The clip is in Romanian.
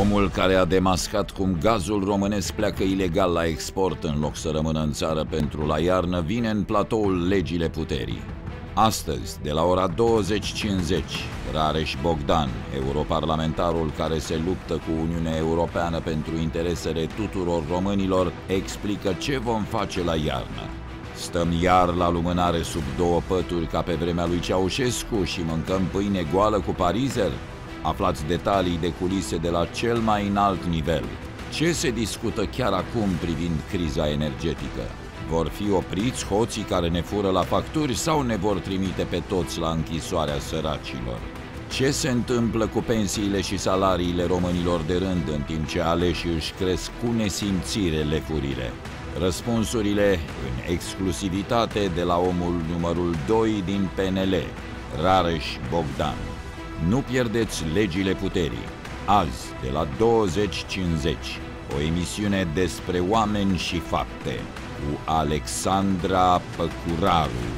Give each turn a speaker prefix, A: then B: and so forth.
A: Omul care a demascat cum gazul românesc pleacă ilegal la export în loc să rămână în țară pentru la iarnă vine în platoul Legile Puterii. Astăzi, de la ora 20.50, Rareș Bogdan, europarlamentarul care se luptă cu Uniunea Europeană pentru interesele tuturor românilor, explică ce vom face la iarnă. Stăm iar la lumânare sub două pături ca pe vremea lui Ceaușescu și mâncăm pâine goală cu parizer? Aflați detalii de culise de la cel mai înalt nivel. Ce se discută chiar acum privind criza energetică? Vor fi opriți hoții care ne fură la facturi sau ne vor trimite pe toți la închisoarea săracilor? Ce se întâmplă cu pensiile și salariile românilor de rând în timp ce aleșii își cresc cu nesimțire lefurile? Răspunsurile în exclusivitate de la omul numărul 2 din PNL, Rareș Bogdan. Nu pierdeți legile puterii. Azi, de la 20.50, o emisiune despre oameni și fapte cu Alexandra Păcuraru.